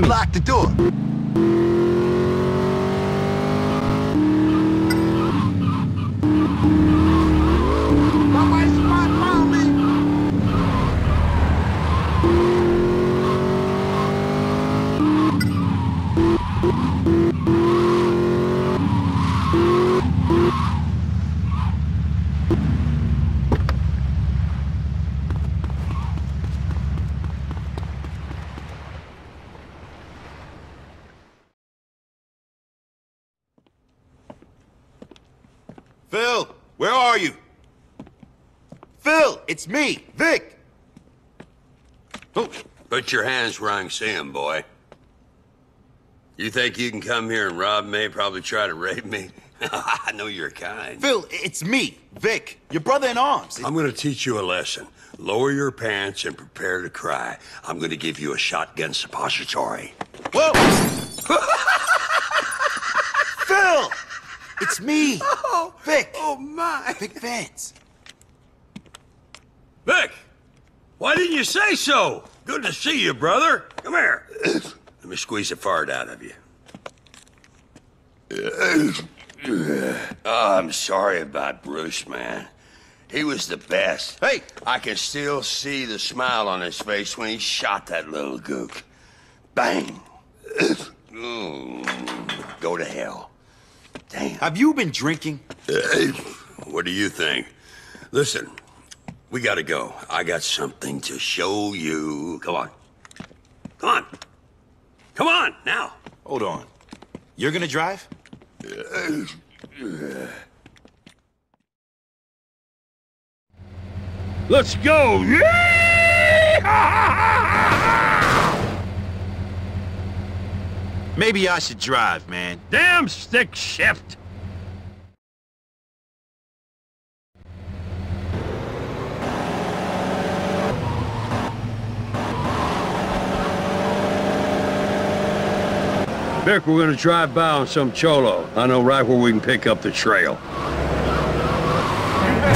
me. lock the door. Phil, where are you? Phil, it's me, Vic. Oh, put your hands where I can see 'em, boy. You think you can come here and rob me, probably try to rape me? I know you're kind. Phil, it's me, Vic, your brother in arms. I'm gonna teach you a lesson. Lower your pants and prepare to cry. I'm gonna give you a shotgun suppository. Whoa! Phil! It's me, Vic. Oh, my. Vic Vance. Vic! Why didn't you say so? Good to see you, brother. Come here. Let me squeeze a fart out of you. Oh, I'm sorry about Bruce, man. He was the best. Hey! I can still see the smile on his face when he shot that little gook. Bang! Mm. Go to hell. Damn. Have you been drinking? What do you think? Listen, we gotta go. I got something to show you. Come on. Come on. Come on, now. Hold on. You're gonna drive? Let's go. Maybe I should drive, man. Damn stick shift. Vic, we're gonna drive by on some cholo. I know right where we can pick up the trail.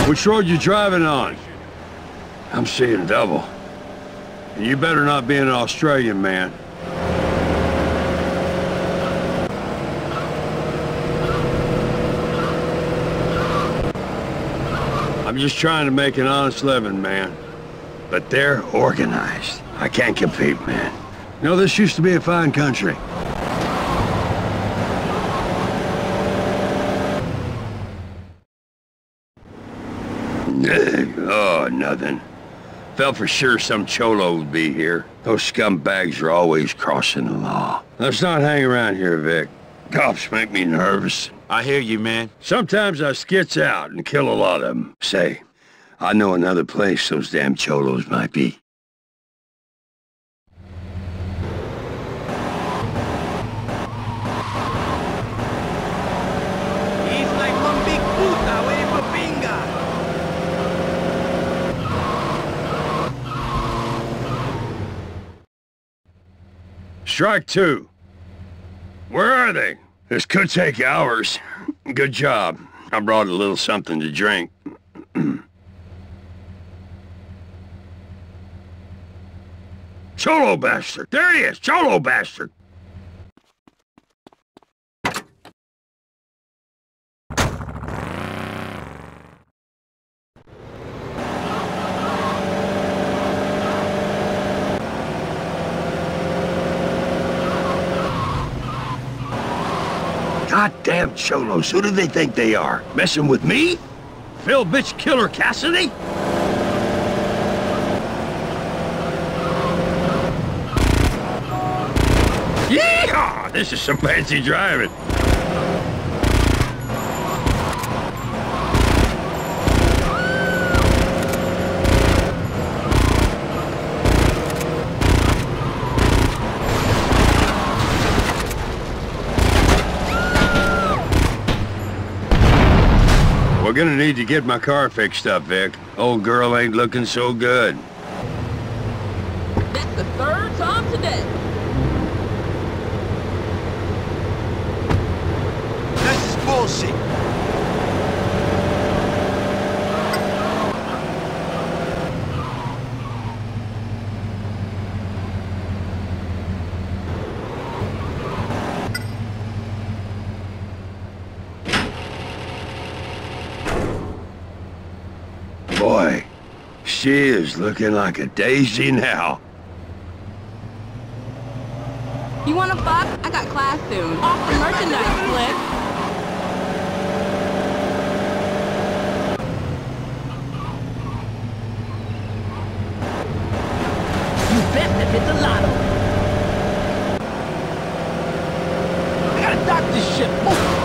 Which road you driving on? I'm seeing double. And you better not be an Australian man. I'm just trying to make an honest living, man. But they're organized. I can't compete, man. You know, this used to be a fine country. oh, nothing. Felt for sure some cholo would be here. Those scumbags are always crossing the law. Let's not hang around here, Vic. Cops make me nervous. I hear you, man. Sometimes I skits out and kill a lot of them. Say, I know another place those damn cholos might be. He's like one big puta waiting for bingo. Strike two. Where are they? This could take hours. Good job. I brought a little something to drink. Cholo bastard! There he is! Cholo bastard! Goddamn cholos, who do they think they are? Messing with me? Phil bitch killer Cassidy? Yeehaw! This is some fancy driving. Gonna need to get my car fixed up, Vic. Old girl ain't looking so good. That's the third time today. This is bullshit. Boy, she is looking like a daisy now. You wanna fuck? I got class soon. Off the merchandise, Slick. You bet that it's a lotto. I gotta dock this ship. Move.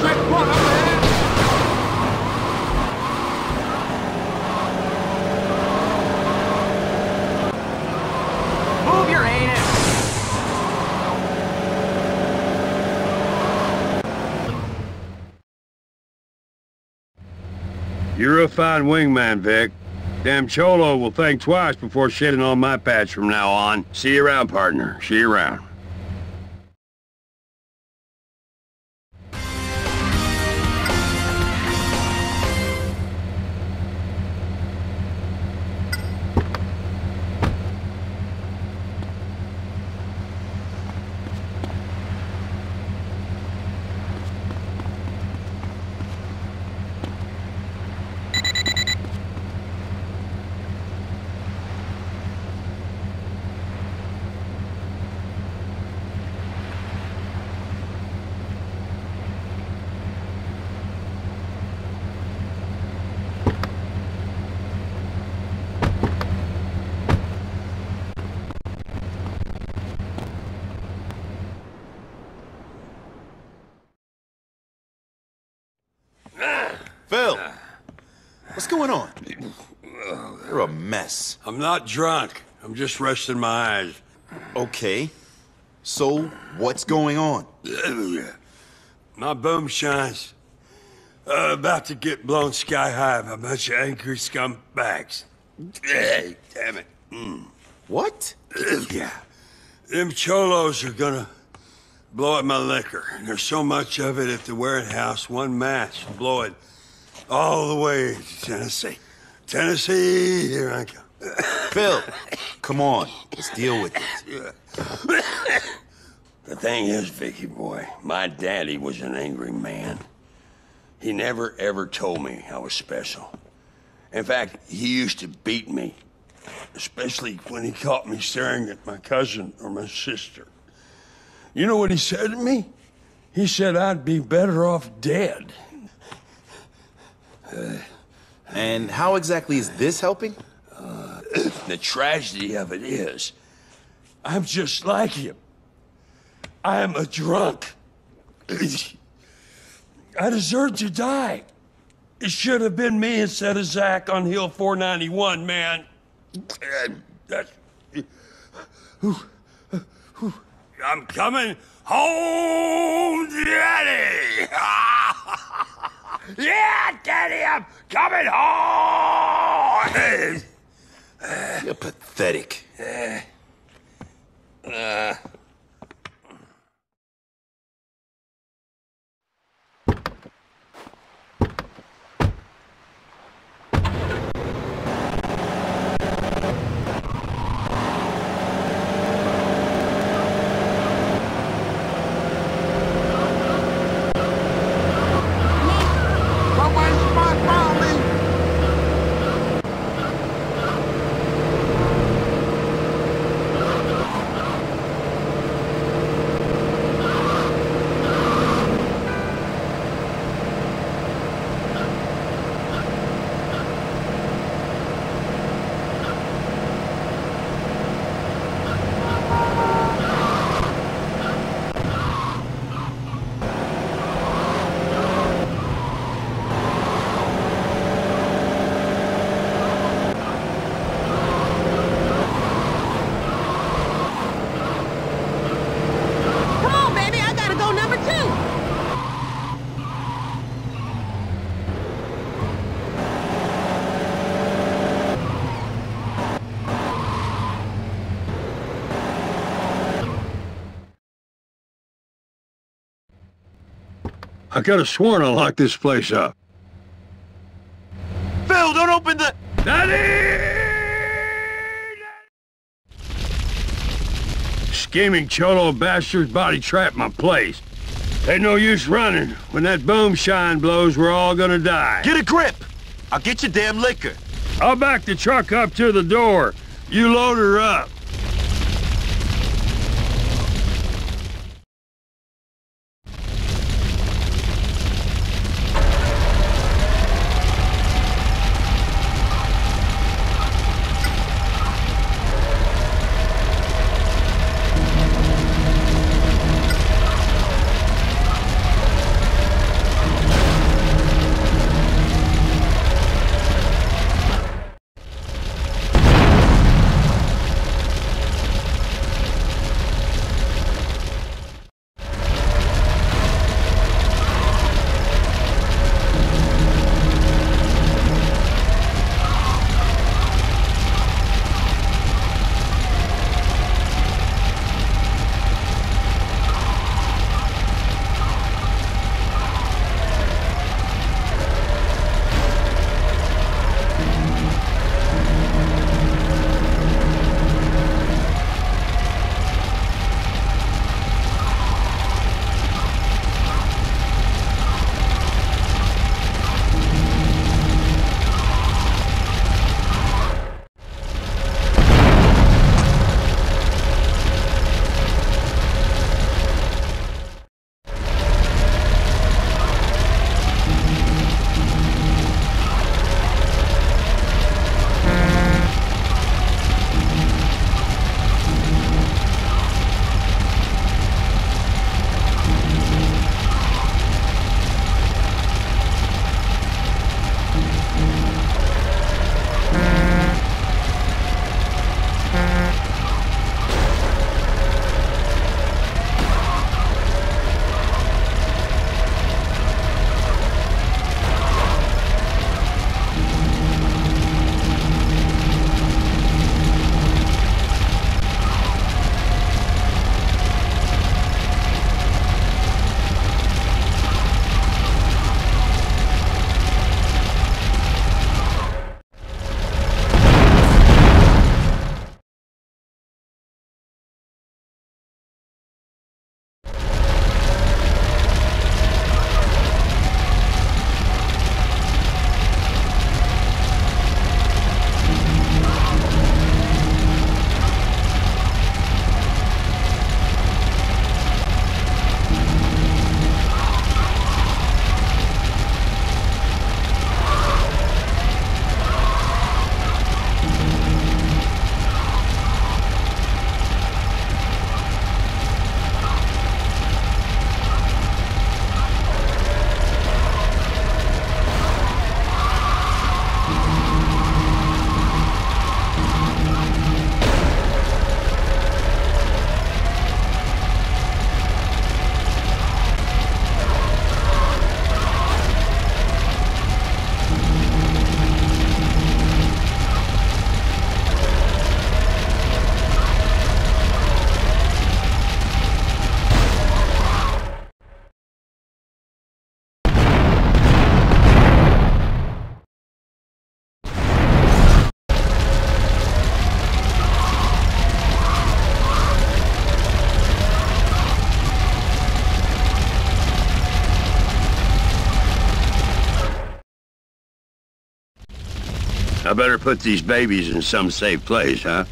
Checkpoint up ahead. Move your anus. You're a fine wingman, Vic. Damn Cholo will think twice before shitting on my patch from now on. See you around, partner. See you around. I'm not drunk. I'm just resting my eyes. Okay. So, what's going on? My boom shines. Uh, about to get blown sky high by a bunch of angry scumbags. Hey, damn it. What? yeah. Them cholos are gonna blow up my liquor. And there's so much of it at the warehouse, one match blow it all the way to Tennessee. Tennessee, here I come. Phil, come on. Let's deal with it. The thing is, Vicky boy, my daddy was an angry man. He never ever told me I was special. In fact, he used to beat me, especially when he caught me staring at my cousin or my sister. You know what he said to me? He said I'd be better off dead. And how exactly is this helping? The tragedy of it is, I'm just like him. I am a drunk. I deserve to die. It should have been me instead of Zach on Hill 491, man. I'm coming home, Daddy! yeah, Daddy, I'm coming home! You're pathetic. Somebody I could have sworn I locked this place up. Phil, don't open the... Daddy! Scheming cholo bastards body trapped my place. Ain't no use running. When that boom shine blows, we're all gonna die. Get a grip! I'll get your damn liquor. I'll back the truck up to the door. You load her up. I better put these babies in some safe place, huh?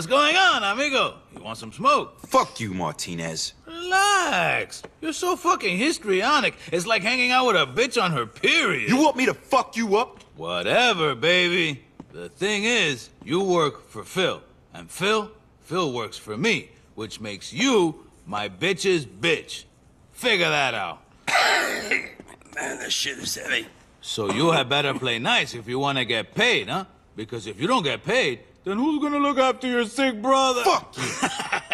What's going on, amigo? You want some smoke? Fuck you, Martinez. Relax. You're so fucking histrionic. It's like hanging out with a bitch on her period. You want me to fuck you up? Whatever, baby. The thing is, you work for Phil. And Phil, Phil works for me, which makes you my bitch's bitch. Figure that out. Man, this shit is heavy. So you had better play nice if you want to get paid, huh? Because if you don't get paid, then who's gonna look after your sick brother? Fuck you.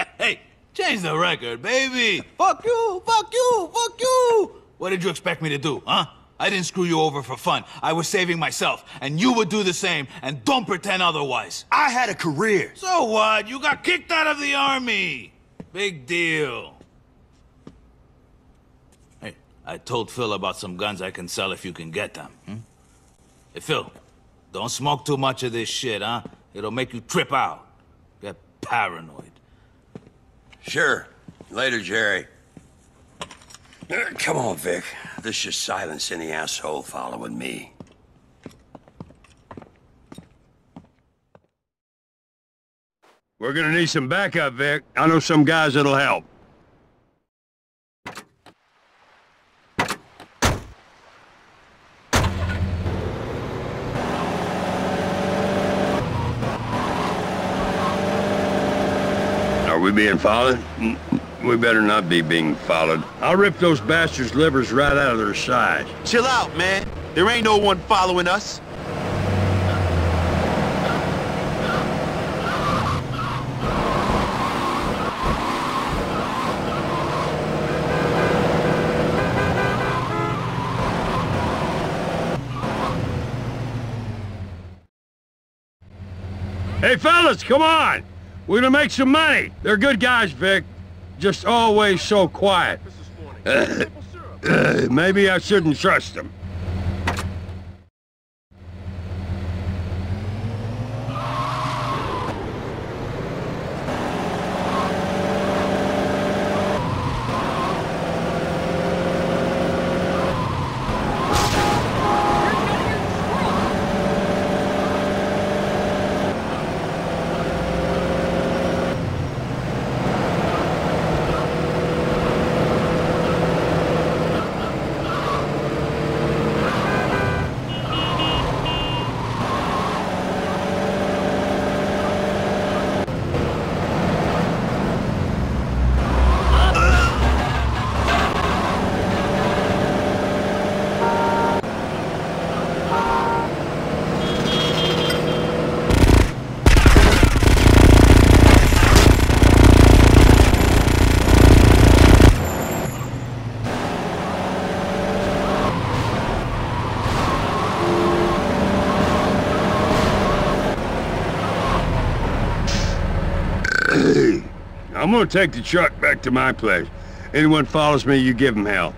hey, change the record, baby. Fuck you, fuck you, fuck you. What did you expect me to do, huh? I didn't screw you over for fun. I was saving myself, and you would do the same, and don't pretend otherwise. I had a career. So what? You got kicked out of the army. Big deal. Hey, I told Phil about some guns I can sell if you can get them. Hmm? Hey, Phil, don't smoke too much of this shit, huh? It'll make you trip out. Get paranoid. Sure. Later, Jerry. Uh, Come on, Vic. This should silence any asshole following me. We're gonna need some backup, Vic. I know some guys that'll help. Being followed? We better not be being followed. I'll rip those bastards' livers right out of their sides. Chill out, man. There ain't no one following us. Hey, fellas, come on! We're gonna make some money. They're good guys, Vic. Just always so quiet. Uh, maybe I shouldn't trust them. I'm gonna take the truck back to my place. Anyone follows me, you give them hell.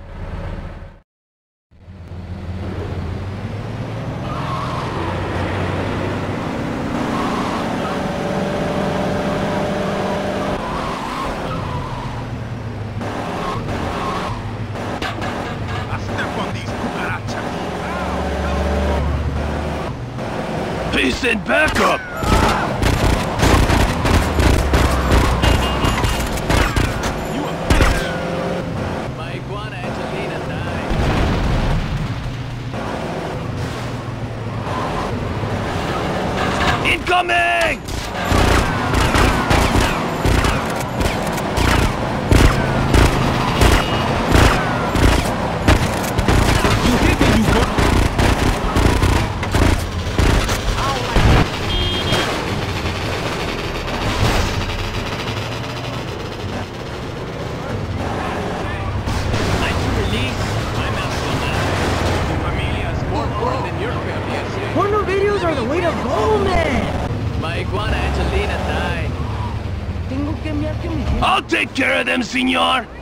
I step on these cucarachas. Please send backup! You a bitch. My iguana Angelina died. Incoming! You hit me, you go. Porno videos are the way to go, man! My iguana Angelina died. Tengo que enviarte mi I'll take care of them, senor! That's some bullshit.